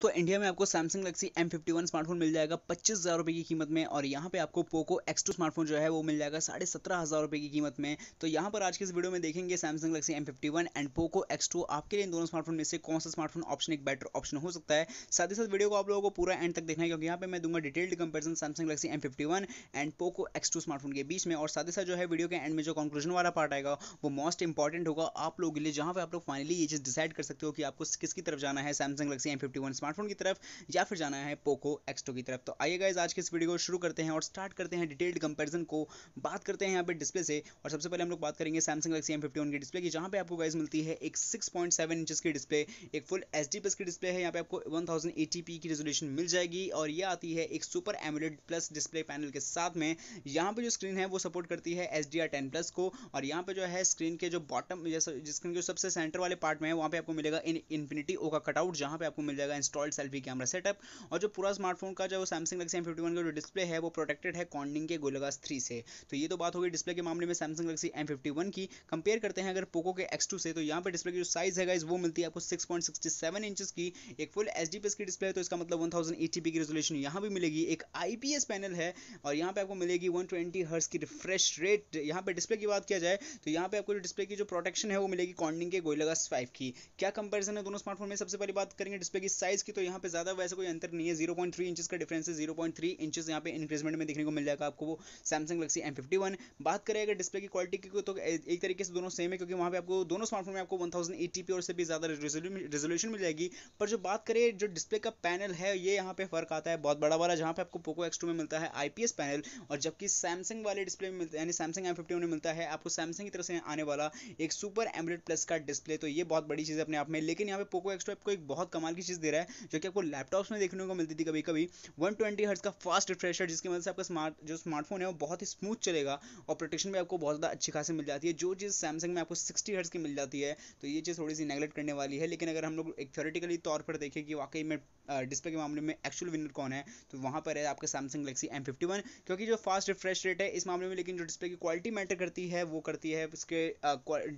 तो इंडिया में आपको सैमसंग गैलेक्सी M51 स्मार्टफ़ोन मिल जाएगा पच्चीस हज़ार रुपये की कीमत में और यहाँ पे आपको पोको X2 स्मार्टफ़ोन जो है वो मिल जाएगा साढ़े सत्रह हज़ार रुपये की कीमत में। तो यहाँ पर आज के इस वीडियो में देखेंगे Samsung Galaxy M51 and Poco X2 आपके लिए इन दोनों स्मार्टफ़ोन में से कौन सा स्मार्टफ़ोन ऑप्शन एक बेटर ऑप्शन हो सकता है? साथ ही साथ वीडियो को आप लोगों को पूरा एंड तक देखना है क्योंकि यहाँ पे मैं दूँगा detailed comparison Samsung Galaxy M51 and Poco X2 smartphone के बीच में। और साथ ही साथ जो है वीडियो के एंड में जो कंक्लूजन वाला पार्ट आएगा, वो मोस्ट इंपॉर्टेंट होगा आप लोगों के लिए, जहाँ पे आप लोग फाइनली ये चीज़ डिसाइड कर सकते हो कि आपको किसकी तरफ़ जाना है सैमसंग गैलेक्सी M51 स्मार्टफ़ोन की तरफ़ या फिर जाना है पोको एक्सटो की तरफ़। तो आइए गाइज़ आज के इस वीडियो को शुरू करते हैं और स्टार्ट करते हैं डिटेल्ड कंपैरिजन को। बात करते हैं यहाँ पे डिस्प्ले से और सबसे पहले हम लोग बात करेंगे सैमसंग गैलेक्सी एम फिफ्टी की डिस्प्ले की, जहाँ पे आपको गाइज़ मिलती है एक 6.7 इंचेस की डिस्प्ले एक फुल एच डी प्लस की डिस्प्ले है। यहाँ पे आपको 1080p की रेजोल्यूशन मिल जाएगी और ये आती है एक super AMOLED plus display panel के साथ में। यहाँ पे जो स्क्रीन है वो सपोर्ट करती है एच डी प्लस को और यहाँ पे जो है स्क्रीन के जो बॉटम स्क्रीन के सबसे सेंटर वाले पार्ट में है, वहाँ पे आपको मिलेगा इन इन्फिनिटी ओ का कटआउट जहाँ पे आपको मिल जाएगा इंस्टॉल्ड सेल्फी कैमरा सेटअप और जो पूरा स्मार्टफ़ोन का जो Samsung Galaxy M fifty one का जो डिस्प्ले है, वो प्रोटेक्टेड है कॉर्निंग के गोलगास थ्री से। तो ये तो बात होगी डिस्प्ले के मामले में Samsung Galaxy M fifty one की। कंपेयर करते हैं अगर पोको के एक्स टू से तो यहाँ पर डिस्प्ले की जो साइज़ है वो मिलती है आपको six point sixty seven inches की। एक फुल एच डी पी की डिस्प्ले है तो इसका मतलब वन थाउज़ेंड की रेजोल्यूशन यहाँ भी मिलेगी। एक आईपीएस पैनल है और यहाँ पे आपको मिलेगी वन ट्वेंटी हर्स की रिफ्रेश रेट यहाँ पे डिस्प्ले की बात किया जाए तो यहाँ पे आपको डिस्प्ले की जो प्रोटेक्शन है, वो मिलेगी कॉर्निंग के गोइलगास फाइव की। क्या कंपेरिजन है? दोनों स्मार्टफ़ोन में सबसे पहली बात करेंगे डिस्प्ले की साइज़ की तो यहाँ पे ज़्यादा वैसे कोई अंतर नहीं है। ज़ीरो पॉइंट थ्री इंचज का डिफरेंस है। ज़ीरो पॉइंट थ्री इंचज यहाँ पे इंक्रीजमेंट में देखने को मिल जाएगा आपको वो Samsung Galaxy M fifty one बात करें अगर डिस्प्ले की क्वालिटी की तो एक तरीके से दोनों सेम है, क्योंकि वहाँ पे आपको दोनों स्मार्टफ़ोन में आपको वन थाउज़ेंड एटी और से भी ज़्यादा रेजोल्यूशन मिल जाएगी। पर जो बात करें, जो डिस्प्ले का पैनल है, ये यहाँ पे फ़र्क आता है बहुत बड़ा वाला, जहाँ पे आपको पोको एक्स टू में मिलता है आईपीएस पैनल और जबकि सैमसंग वाले डिस्प्ले में मिलता है, यानी सैमसंग एम फिफ्टी में मिलता है, आपको सैमसंग की तरफ़ से आने वाला एक सुपर एमलेट प्लस का डिस्प्ले तो ये बहुत बड़ी चीज़ है अपने आप में। लेकिन यहाँ पे पोको एक्स आपको एक बहुत कमाल की चीज़ दे रहा है जो कि आपको लैपटॉप्स में देखने को मिलती थी कभी कभी वन ट्वेंटी हर्ट्स का फास्ट रिफ्रेशर जिसकी मदद से आपका स्मार्ट जो स्मार्टफ़ोन है वो बहुत ही स्मूथ चलेगा और प्रोटेक्शन भी आपको बहुत ज़्यादा अच्छी खासी मिल जाती है। जो चीज़ सैमसंग में आपको सिक्सटी हर्ट्स की मिल जाती है तो ये चीज़ थोड़ी सी नेगलेक्ट करने वाली है। लेकिन अगर हम लोग एक थ्योरेटिकली तौर पर देखें कि वाकई में डिस्प्ले के मामले में एक्चुअल विनर कौन है? तो वहाँ पर है आपका सैमसंग गलेक्सी एम क्योंकि जो फास्ट रिफ्रेश रेट है, इस मामले में लेकिन जो डिस्प्ले की क्वालिटी मैटर करती है, वो करती है उसके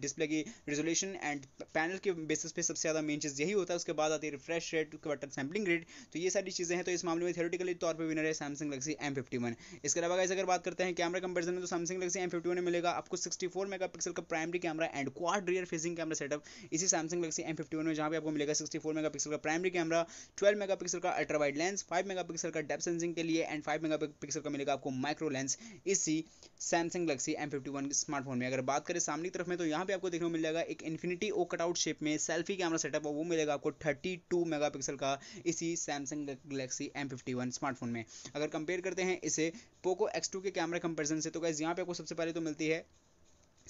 डिस्प्ले की रेजोल्यूशन एंड पैनल के बेसिस पे सबसे ज़्यादा मेन चीज़ यही होता है। उसके बाद आती है refresh rate button sampling rate तो ये सारी चीज़ें हैं तो इस मामले में थ्योरेटिकली तौर पर विनर है सैमसंग गलेक्सी एम इसके अलावा अगर बात करते हैं कैमरा कंपेरिजन में तो सैमसंग गलेक्सी एम फिफ्टी में मिलेगा आपको सिक्सटी फोर मेगा पिक्सल का primary camera and quad rear facing camera setup इसी Samsung Galaxy M fifty one में जहाँ पे आपको मिलेगा सिक्सटी फोर मेगा पिक्सल का primary camera twelve mega pixel का ultra wide lens five mega pixel का डेप सेंसिंग के लिए एंड फाइव मेगा पिक्सल का मिलेगा आपको माइक्रो लेंस इसी Samsung Galaxy M fifty smartphone में। अगर बात करें सामने की तरफ़ में तो यहाँ पे आपको देखने को मिल जाएगा एक इन्फिनिटी ओ कटआउट शेप में सेल्फी कैमरा सेटअप वो मिलेगा आपको थर्टी टू मेगा पिक्सल का इसी सैमसंग गलेक्सी एम स्मार्टफ़ोन में। अगर कंपेयर करते हैं इसे पोको X2 के कैमरा कंपैरिजन से तो गाइज़ यहाँ पे आपको सबसे पहले तो मिलती है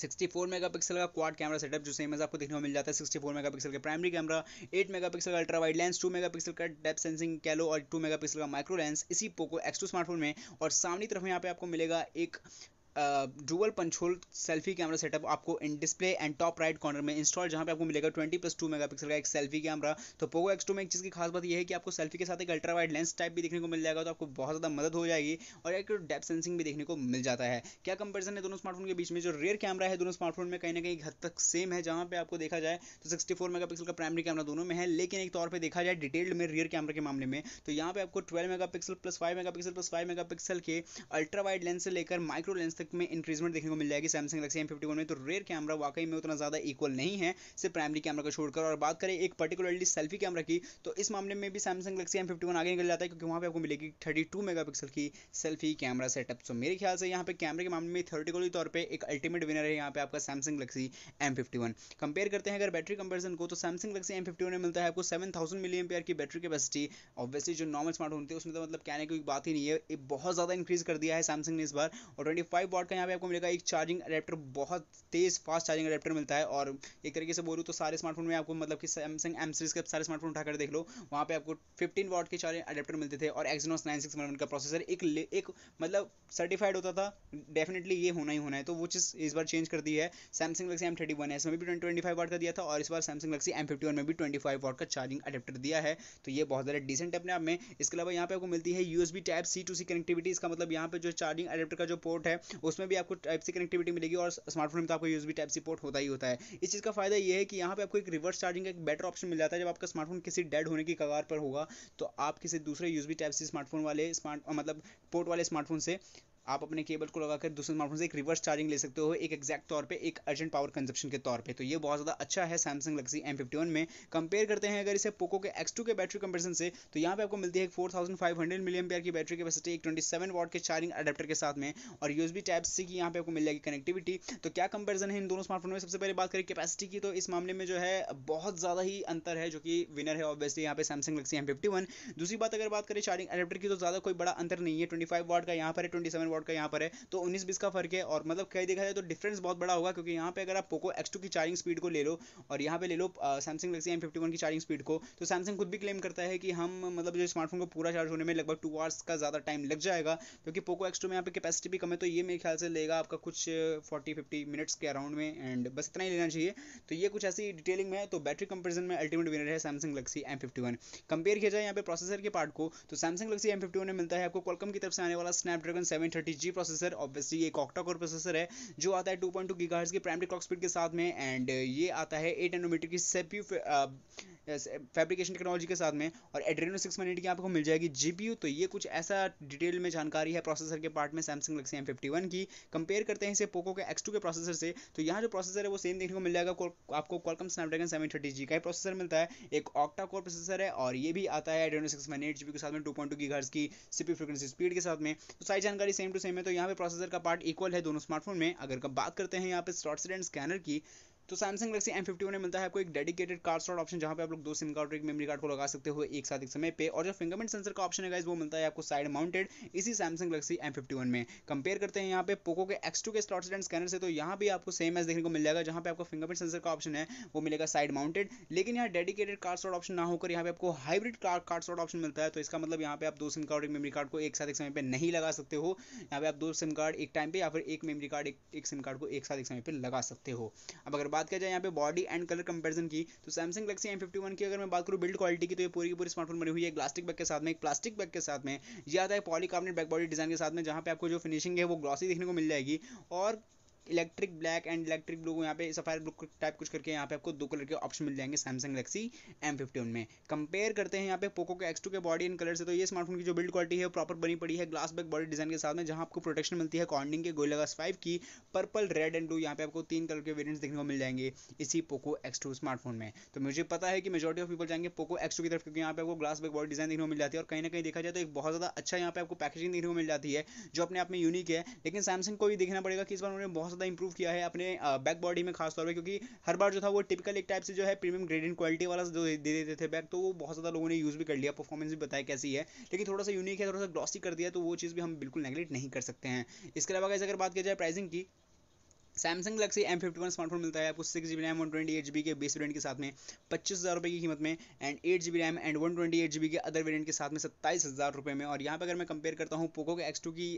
64 मेगापिक्सल का क्वाड कैमरा सेटअप जो सेम आपको देखने को मिल जाता है 64 मेगापिक्सल का प्राइमरी कैमरा 8 मेगापिक्सल का अल्ट्रा वाइड लेंस 2 मेगापिक्सल का डेप सेंसिंग कैलो और 2 मेगापिक्सल का माइक्रो लेंस इसी पोको X2 स्मार्टफ़ोन में। और सामने तरफ़ यहाँ पे आपको मिलेगा एक dual punch hole selfie camera setup आपको in display and top right corner में इंस्टॉल जहाँ पे आपको मिलेगा 20 प्लस टू मेगापिक्सल का एक सेल्फी कैमरा तो पोको एक्स टू में एक चीज़ की खास बात यह है कि आपको सेल्फी के साथ एक अल्ट्रा वाइड लेंस टाइप भी देखने को मिल जाएगा तो आपको बहुत ज़्यादा मदद हो जाएगी और एक डेप सेंसिंग भी देखने को मिल जाता है। क्या कंपेरिजन है दोनों स्मार्टफ़ोन के बीच में? जो रेयर कैमरा है दोनों स्मार्टफ़ोन में कहीं ना कहीं हद तक सेम है, जहाँ पे आपको देखा जाए तो सिक्सटी फोर का प्राइमरी कैमरा दोनों में है, लेकिन एक तौर पर देखा जाए डिटेल्ड में रियर कैमरा के मामले में तो यहाँ पे आपको twelve mega plus five mega plus five mega के अल्ट्रा वाइड लेंस से लेकर माइक्रो लेंस तक में इंक्रीजमेंट देखने को मिल जाएगी सैमसंग गैलेक्सी एम फिफ्टी में। तो रेयर कैमरा वाकई में उतना ज़्यादा इक्वल नहीं है, सिर्फ़ प्राइमरी कैमरा को छोड़कर। और बात करें एक पर्टिकुलरली सेल्फी कैमरा की तो इस मामले में भी सैमसंग गैलेक्सी एम फिफ्टी आगे निकल जाता है, क्योंकि वहाँ पे आपको मिलेगी थर्टी टू मेगा की सेल्फी कैमरा सेटअप सो मेरे ख्याल से यहाँ पे कैमरे के मामले में थर्टिकली तौर पर एक अल्टीमेट विनर है यहाँ पे आपका Samsung Galaxy M fifty one compare करते हैं अगर बैटरी कंपेरिजन को तो सैमसंग गैलेक्सी एम फिफ्टी में मिलता है आपको सेवन थाउज़ेंड मिलियन पेयर की बैटरी कैपेसिटी ऑब्वियसली जो नॉर्मल स्मार्ट होते हैं उसमें तो मतलब कहने की बात ही नहीं है। बहुत ज़्यादा इंक्रीज कर दिया है सैमसंग ने इस बार। और ट्वेंटी फाइव वॉट का यहाँ पे आपको मिलेगा एक चार्जिंग अडेप्टर बहुत तेज़ फास्ट चार्जिंग अडेप्टर मिलता है और एक तरीके से बोलूँ तो सारे स्मार्टफ़ोन में आपको मतलब कि सैमसंग एम सीरीज़ के सारे स्मार्टफ़ोन उठाकर देख लो, वहाँ पे आपको 15 वॉट के चार्जिंग अडेप्टर मिलते थे और एक्सनोस नाइन सिक्स का प्रोसेसर एक एक मतलब सर्टिफाइड होता था डेफिनेटली ये होना ही होना है। तो वो चीज़ इस बार चेंज कर दी है। Samsung Galaxy M thirty one है, इसमें भी ट्वेंटी फाइव वाट का दिया था और इस बार Samsung Galaxy M fifty one में भी ट्वेंटी फाइव वाट का चार्जिंग अडेप्टर दिया है। तो ये बहुत ज़्यादा डिसेंट अपने आप में। इसके अलावा यहाँ पे आपको मिलती है USB type C to C connectivity इसका मतलब यहाँ पे जो चार्जिंग अडेप्टर का जो पोर्ट है उसमें भी आपको टाइप सी कनेक्टिविटी मिलेगी और स्मार्टफ़ोन में तो आपको यूज़ टाइप सी पोर्ट होता ही होता है। इस चीज़ का फ़ायदा यह है कि यहाँ पे आपको एक रिवर्स चार्जिंग का एक बेटर ऑप्शन मिल जाता है जब आपका स्मार्टफ़ोन किसी डेड होने की कगार पर होगा तो आप किसी दूसरे यूज़ टाइप सी स्मार्टफ़ोन वाले स्मार्ट मतलब पोर्ट वाले स्मार्टफ़ोन से आप अपने केबल को लगाकर दूसरे स्मार्टफ़ोन से एक रिवर्स चार्जिंग ले सकते हो, एक एग्जैक्ट तौर पे, एक अर्जेंट पावर कंजप्शन के तौर पे। तो ये बहुत ज़्यादा अच्छा है सैमसंग गलेक्सी एम फिफ्टी में। कंपेयर करते हैं अगर इसे पोको के एक्स के बैटरी कंपेरिजन से तो यहाँ पे आपको मिलती है फोर थाउज़ेंड फाइव हंड्रेड की बैटरी कैपेसिटी एक ट्वेंटी सेवन वॉट के चार्जिंग अडेप्टर के साथ में, और यूएसबी टाइप सी की यहाँ पे आपको मिल जाएगी कनेक्टिविटी तो क्या कंपेरिजन है इन दोनों स्मार्टफ़ोन में? सबसे पहले बात करें कैपेसिटी की तो इस मामले में जो है, बहुत ज़्यादा ही अंतर है, जो कि विनर है ऑब्वियसली यहाँ पे सैमसंग गलेक्सी एम फिफ्टी दूसरी बात अगर बात करें चार्जिंग अडेप्टर की तो ज़्यादा कोई बड़ा अंतर नहीं है। ट्वेंटी फाइव वॉट का यहाँ पर ट्वेंटी सेवन वॉट का यहाँ पर है तो उन्नीस बीस का फ़र्क है और मतलब कहीं देखा जाए तो डिफरेंस बहुत बड़ा होगा क्योंकि यहाँ पे अगर आप पोको एक्स की चार्जिंग स्पीड को ले लो और यहाँ पे ले लो सैमसंग गलेक्सी एम की चार्जिंग स्पीड को तो सैमसंग खुद भी क्लेम करता है कि हम मतलब जो स्मार्टफ़ोन को पूरा चार्ज होने में लगभग टू आवर्स का ज़्यादा टाइम लग जाएगा, क्योंकि पोको एक्स में यहाँ पे कैपेसिटी भी कम है तो ये मेरे ख्याल से लेगा आपका कुछ फोर्टी फिफ्टी मिनट्स के अराउंड में एंड बस इतना ही लेना चाहिए। तो ये कुछ ऐसी डिटेलिंग में है तो बैटरी कंपेरिजन में अल्टीमेट विनर है सैमसंग गलेक्सी एम कंपेयर किया जाए यहाँ पे प्रोसेसर के पार्ट को तो सैमसंग गलेक्सी एम में मिलता है आपको कॉलकम की तरफ़ से आने वाला Snapdragon seven thirty G processor obviously एक ऑक्टा कोर प्रोसेसर है, जो आता है टू पॉइंट टू की प्राइमरी क्लॉक स्पीड के साथ में एंड ये आता है एट एनोमीटर की सेपी फैब्रिकेशन टेक्नोलॉजी के साथ में और एड्रेनो सिक्स वन की आपको मिल जाएगी जीपीयू तो ये कुछ ऐसा डिटेल में जानकारी है प्रोसेसर के पार्ट में Samsung Galaxy M fifty one की। कंपेयर करते हैं इसे पोको के एक्स के प्रोसेसर से तो यहाँ जो प्रोसेसर है वो सेम देखने को मिल जाएगा आपको Qualcomm Snapdragon seven thirty G का प्रोसेसर मिलता है। एक ऑक्टा कोर प्रोसेसर है और ये भी आता है एड्रेनो सिक्स एट जीबी के साथ में टू पॉइंट टू की घर की सीपी फ्रिक्वेंसी स्पीड के साथ में। तो सारी जानकारी सेम टू सेम है तो यहाँ पे प्रोसेसर का पार्ट इक्वल है दोनों स्मार्टफ़ोन में। अगर बात करते हैं यहाँ पे स्लॉट एंड स्कैनर की तो सैमसंग गलेक्सी एम फिफ्टी में मिलता है आपको एक डेडिकेटेड कार्ड स्लॉट ऑप्शन जहाँ पे आप लोग दो सिम कार्ड और एक मेमोरी कार्ड को लगा सकते हो एक साथ एक समय पे। और जो फिंगरप्रिंट सेंसर का ऑप्शन है वो मिलता है आपको साइड माउंटेड इसी सैमसंग गलेक्सी एम फिफ्टी में। कंपेयर करते हैं यहाँ पे पोको के एक्स के स्लॉट एंड स्कैनर से तो यहाँ भी आपको सेम एज देखने को मिल जाएगा, जहाँ पे आपको फिंगरप्रिंट सेंसर का ऑप्शन है, वो मिलेगा साइड माउंटेड लेकिन यहाँ डेडिकेटेड कार्ड स्लॉट ऑप्शन ना होकर यहाँ पे आपको हाइब्रिड कार्ड स्लॉट ऑप्शन मिलता है तो इसका मतलब यहाँ पे आप दो सिम कार्ड और मेमोरी कार्ड को एक साथ एक समय पर नहीं लगा सकते हो। यहाँ पे आप दो सिम कार्ड एक टाइम पे या फिर एक मेमोरी कार्ड एक सिम कार्ड को एक साथ एक समय पर लगा सकते हो। अब अगर बात किया जाए यहाँ पे body body and colour comparison की तो Samsung Galaxy M fifty one की अगर मैं बात करूँ बिल्ड क्वालिटी की तो ये पूरी की पूरी स्मार्टफ़ोन बनी हुई है प्लास्टिक बैग के साथ में, एक प्लास्टिक बैग के साथ में, ये आता है पॉलीकार्बोनेट बैक बॉडी डिज़ाइन के साथ में, जहाँ पे आपको जो फिनिशिंग है वो ग्लॉसी देखने को मिल जाएगी, और electric black and electric blue यहाँ पे सफायर ब्लू टाइप कुछ करके यहाँ पे आपको दो कलर के ऑप्शन मिल जाएँगे सैमसंग गलेक्सी एम फिफ्टी में। कंपेयर करते हैं यहाँ पे पोको के एक्स के बॉडी एंड कलर से तो ये स्मार्टफ़ोन की जो बिल्ड क्वालिटी है प्रॉपर बनी पड़ी है ग्लास बैक बॉडी डिज़ाइन के साथ में, जहाँ आपको प्रोटेक्शन मिलती है कॉर्डिंग के गोलेगास फाइव की पर्पल रेड एंड ब्लू यहाँ पे आपको तीन कलर के वेरियंट्स देखने को मिल जाएँगे इसी पोको एक्स स्मार्टफ़ोन में। तो मुझे पता है कि मेजोरिटी ऑफ़ पीपल जाएँगे पोको एक्स की तरफ़, क्योंकि यहाँ पे आपको ग्लास बैक बॉडी डिज़ाइन देखने को मिल जाती है और कहीं ना कहीं देखा जाए तो एक बहुत ज़्यादा अच्छा यहाँ पे आपको पैकेजिंग देखने को मिल जाती है, जो अपने आप में यूनिक है। लेकिन सैमसंग को भी देखना पड़ेगा कि इस बार उन्होंने बहुत ज़्यादा इंप्रूव किया है अपने बैक बॉडी में खासतौर पर क्योंकि हर बार जो था वो टिपिकल एक टाइप से जो है प्रीमियम ग्रेडियंट क्वालिटी वाला जो दे देते थे बैक तो वो बहुत ज़्यादा लोगों ने यूज़ भी कर लिया परफॉर्मेंस भी बताया कैसी है। लेकिन थोड़ा सा यूनिक है, थोड़ा सा ग्लॉसी कर दिया तो वो चीज़ भी हम बिल्कुल नेगलेक्ट नहीं कर सकते हैं। इसके अलावा अगर बात की जाए प्राइसिंग की Samsung Galaxy M fifty one smartphone मिलता है, आपको six G B RAM one twenty eight G के बेस वेरियंट के साथ में, पच्चीस हज़ार रुपये की कीमत में and eight G B RAM and one twenty eight G B के अदर वेरियंट के साथ में सत्ताईस हज़ार रुपये में। और यहाँ पर अगर मैं कंपेयर करता हूँ पोको के एक्स टू की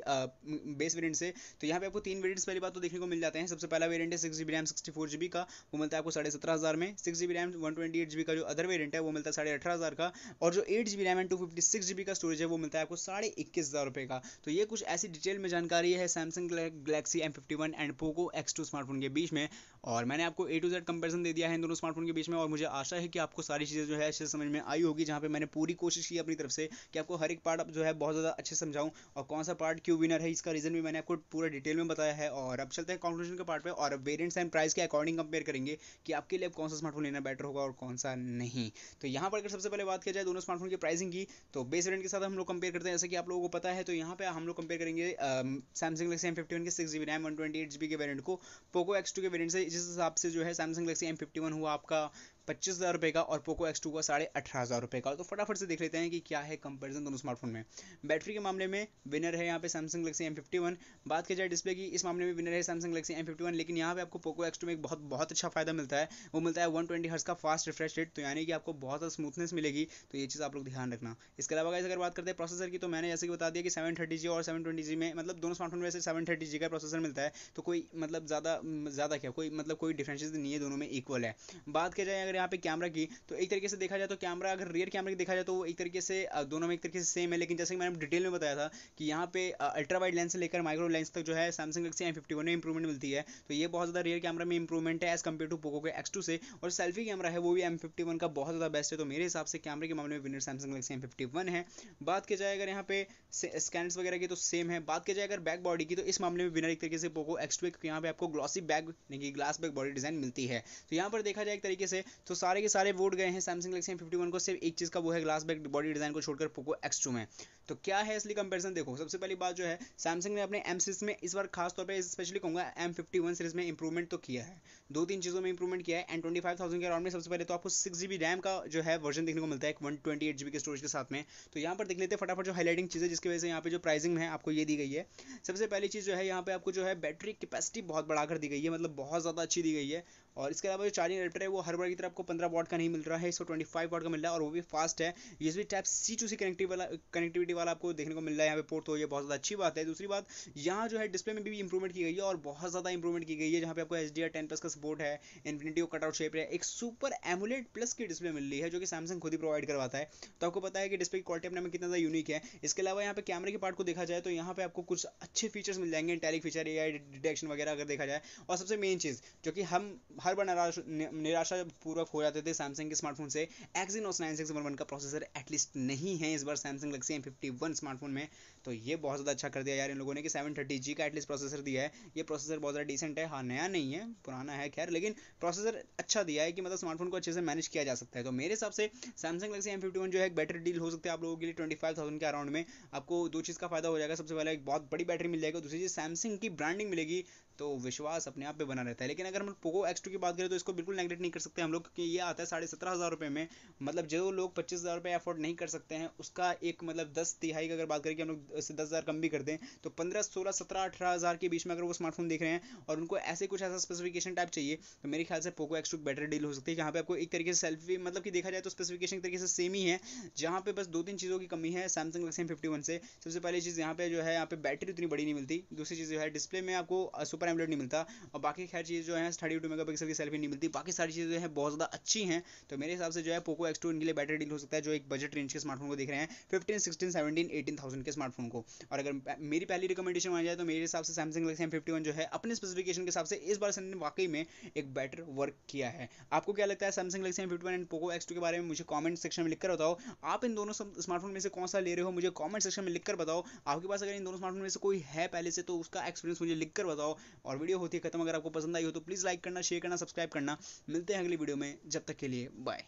बेस वेरियंट से तो यहाँ पे आपको तीन वेरियंट्स पहली बात तो देखने को मिल जाते हैं। सबसे पहला वेरियंट है six G B RAM sixty four G B का, वो मिलता है आपको साढ़े सत्रह हज़ार में। Six G RAM one twenty eight G का जो अदर वेरियंट है, वो मिलता है साढ़े अठारह हज़ार का। और जो eight G RAM and two fifty six G B का स्टोरेज है, वो मिलता है आपको साढ़े इक्कीस हज़ार रुपये का। तो ये कुछ ऐसी डिटेल में जानकारी है Samsung Galaxy M fifty one and Poco X two smartphone के बीच में और मैंने आपको ए टू जेड कंपेरिजन दे दिया है इन दोनों स्मार्टफ़ोन के बीच में और मुझे आशा है कि आपको सारी चीज़ें जो है अच्छे समझ में आई होगी, जहाँ पे मैंने पूरी कोशिश की अपनी तरफ़ से कि आपको हर एक पार्ट जो है बहुत ज़्यादा अच्छे समझाऊँ और कौन सा पार्ट क्यों विनर है, इसका रीज़न भी मैंने आपको पूरा डिटेल में बताया है और अब चलते हैं कॉन्क्लूजन के पार्ट पर और वेरियंट्स एंड प्राइस के अकॉर्डिंग कंपेयर करेंगे कि आपके लिए कौन सा स्मार्टफ़ोन लेना बेटर होगा और कौन सा नहीं। तो यहाँ पर अगर सबसे पहले बात किया जाए दोनों स्मार्टफ़ोन की प्राइसिंग की तो बेस वेरियंट के साथ हम लोग कंपेयर करते हैं। जैसे कि आप लोगों को पता है तो यहाँ पे हम लोग कंपेयर करेंगे सैमसंग एम फिफ्टी वन के six G B RAM one twenty eight G B के वेरियंट को पोको एक्स टू के वेरियंट से जिस हिसाब से जो है Samsung Galaxy M fifty one हुआ आपका पच्चीस हज़ार रुपये का और पोको एक्स टू का साढ़े अठारह हज़ार रुपये का। तो फटाफट से देख लेते हैं कि क्या है कंपैरिजन दोनों स्मार्टफ़ोन में। बैटरी के मामले में विनर है यहाँ पे Samsung Galaxy M fifty one बात की जाए डिस्प्ले की, इस मामले में विनर है Samsung Galaxy M fifty one लेकिन यहाँ पे आपको पोको एक्स टू में एक बहुत बहुत अच्छा फ़ायदा मिलता है। वो मिलता है वन ट्वेंटी हर्स का फास्ट रिफ्रेश रेट तो यानी कि आपको बहुत ज़्यादा स्मूथनेस मिलेगी। तो ये चीज़ आप लोग ध्यान रखना। इसके अलावा अगर बात करते हैं प्रोसेसर की तो मैंने जैसे कि बता दिया कि सेवन थर्टी जी और सेवन ट्वेंटी जी में मतलब दोनों स्मार्टफ़ोन में वैसे सेवन थर्टी जी का प्रोसेसर मिलता है। तो कोई मतलब ज़्यादा ज़्यादा क्या, कोई मतलब कोई डिफरेंशियस नहीं है, दोनों में इक्वल है। बात किया जाए अगर अगर यहाँ पे कैमरा की तो एक तरीके से देखा जाए तो कैमरा अगर रियर कैमरा की देखा जाए तो एक तरीके से दोनों में एक तरीके से सेम है, लेकिन जैसे कि मैंने डिटेल में बताया था कि यहाँ पे अल्ट्रा वाइड लेंस से लेकर माइक्रो लेंस तक जो है Samsung Galaxy M fifty one में इंप्रूवमेंट मिलती है। तो ये बहुत ज़्यादा रियर कैमरा में इंप्रूवमेंट है एज कंपेयर टू पोको के एक्स टू से, और सेल्फी कैमरा है, वो भी एम फिफ्टी वन का बहुत ज़्यादा बेस्ट है। तो मेरे हिसाब से कैमरे के मामले में winner Samsung Galaxy M fifty one है। बात की जाए अगर यहाँ पे स्कैनर्स वगैरह की तो सेम है। बात की जाए अगर बैक बॉडी की तो इस मामले में विनर एक तरीके से पोको एक्स टू यहाँ पे आपको ग्लॉसी बैग यानी कि ग्लास बैग बॉडी डिज़ाइन मिलती है। तो यहाँ पर देखा जाए एक तरीके से तो सारे के सारे वोट गए हैं सैमसंग गलेक्सी फिफ्टी वन को, सिर्फ़ एक चीज़ का वो है ग्लास बैक बॉडी डिज़ाइन को छोड़कर पोको एक्स टू में। तो क्या है इसलिए कंपेरिजन देखो, सबसे पहली बात जो है सैमसंग ने अपने एम सीरीज़ में इस बार खास तौर पर स्पेशली कहूँगा एम फिफ्टी वन सीरीज़ में इंप्रूवमेंट तो किया है। दो तीन चीज़ों में इंप्रूवमेंट किया है एंड ट्वेंटी फाइव थाउज़ेंड के अराउंड में सबसे पहले तो आपको सिक्स जी बी रैम का जो है वर्जन देखने को मिलता है one twenty eight G B के स्टोरेज के साथ में। तो यहाँ पर देख लेते हैं फटाफट जो हाईलाइटिंग चीज़ जिसकी वजह से यहाँ पे जो प्राइसिंग है, आपको ये दी गई है। सबसे पहली चीज़ जो है, यहाँ पे आपको जो है बैटरी कैपेसिटी बहुत बढ़ाकर दी गई है मतलब बहुत ज़्यादा अच्छी दी गई है। और इसके अलावा जो चार्जिंग एडेप्टर है, वो हर बार की तरह आपको पंद्रह वॉट का नहीं मिल रहा है, इसको ट्वेंटी फाइव वॉट का मिल रहा है और वो भी फास्ट है। USB type C to C connective वाला कनेक्टिविटी वाला आपको देखने को मिल रहा है, यहाँ पे पोर्ट तो ये बहुत ज़्यादा अच्छी बात है। दूसरी बात, यहाँ जो है डिस्प्ले में भी इंप्रूवमेंट की गई है और बहुत ज़्यादा इंप्रूवमेंट की गई है, जहाँ पे आपको H D R ten plus का सपोर्ट है इन्फिनिटी कटआउट शेप है, एक सुपर एमुलेट प्लस की डिस्प्ले मिल रही है, जो कि सैमसंग खुद ही प्रोवाइड करवाता है। तो आपको पता है कि डिस्प्ले की क्वालिटी अपने में कितना ज़्यादा यूनिक है। इसके अलावा यहाँ पे कैमरे के पार्ट को देखा जाए तो यहाँ पे आपको कुछ अच्छे फीचर्स मिल जाएँगे इंटेलिक फीचर ए डिटेक्शन वगैरह अगर देखा जाए। और सबसे मेन चीज़, जो कि हम हर बार नाराज़ निराशा पूर्वक हो जाते थे सैमसंग के स्मार्टफ़ोन से। Exynos nine six one one का प्रोसेसर एटलीस्ट नहीं है इस बार Samsung Galaxy M fifty one smartphone में। तो ये बहुत ज़्यादा अच्छा कर दिया यार इन लोगों ने कि सेवन थर्टी जी का एटलीस्ट प्रोसेसर दिया है। ये प्रोसेसर बहुत ज़्यादा डिसेंट है हाँ नया नहीं है, पुराना है, खैर, लेकिन प्रोसेसर अच्छा दिया है कि मतलब स्मार्टफ़ोन को अच्छे से मैनेज किया जा सकता है। तो मेरे हिसाब से Samsung Galaxy M fifty one जो है एक बेटर डील हो सकती है आप लोगों के लिए ट्वेंटी फाइव थाउज़ेंड के अराउंड में। आपको दो चीज़ का फ़ायदा हो जाएगा। सबसे पहले एक बहुत बड़ी बैटरी मिल जाएगी दूसरी चीज़ सैमसंग की ब्रांडिंग मिलेगी। तो विश्वास अपने आप पे बना रहता है। लेकिन अगर हम पोको एक्स टू की बात करें तो इसको बिल्कुल नेगलेक्ट नहीं कर सकते हम लोग, क्योंकि ये आता है साढ़े सत्रह हज़ार रुपये में। मतलब जो लोग पच्चीस हज़ार रुपये अफोर्ड नहीं कर सकते हैं, उसका एक मतलब दस तिहाई की अगर बात करें कि हम लोग इससे दस हज़ार कम भी कर दें तो पंद्रह, सोलह, सत्रह, अठारह हज़ार के बीच में अगर वो स्मार्टफ़ोन देख रहे हैं, और उनको ऐसे कुछ ऐसा स्पेसिफिकेशन टाइप चाहिए तो मेरे ख्याल से Poco X two better deal हो सकती है। जहाँ पे आपको एक तरीके से सेल्फी मतलब कि देखा जाए तो स्पेसिफिकेशन तरीके से सेम ही है, जहाँ पे बस दो तीन चीज़ों की कमी है सैमसंग गलेक्सी फिफ्टी वन से। सबसे पहली चीज़ यहाँ पे जो है, यहाँ पे बैटरी उतनी बड़ी नहीं मिलती। दूसरी चीज़ जो है डिस्प्ले में आपको सुपर एमलेट नहीं मिलता। और बाकी खैर चीज़ जो है थर्टी टू मेगा पिक्सल की सेल्फी नहीं मिलती। बाकी सारी चीज़ें हैं, बहुत ज़्यादा अच्छी हैं। तो मेरे हिसाब से जो है पोको एक्स टू इनके लिए बेटर डील हो सकता है, जो एक बजट रेंज के स्मार्टफ़ोन को देख रहे हैं fifteen sixteen seventeen eighteen thousand के स्मार्टफ़ोन को। और अगर मेरी पहली रिकमेंडेशन मान जाए तो मेरे हिसाब से Samsung Galaxy M fifty one जो है, अपने स्पेसिफिकेशन के हिसाब से इस बार ने वाकई में एक बेटर वर्क किया है। आपको क्या लगता है Samsung Galaxy M fifty one and Poco X two के बारे में मुझे कॉमेंट सेक्शन में लिखकर बताओ। आप इन दोनों स्मार्टफ़ोन में से कौन सा ले रहे हो, मुझे कॉमेंट सेक्शन में लिखकर बताओ। आपके पास अगर इन दोनों स्मार्टफ़ोन में से कोई है पहले से तो उसका एक्सपीरियंस मुझे लिखकर बताओ। और वीडियो होती है खत्म, अगर आपको पसंद आई हो तो प्लीज़ लाइक करना शेयर करना। सब्सक्राइब करना। मिलते हैं अगली वीडियो में। जब तक के लिए बाय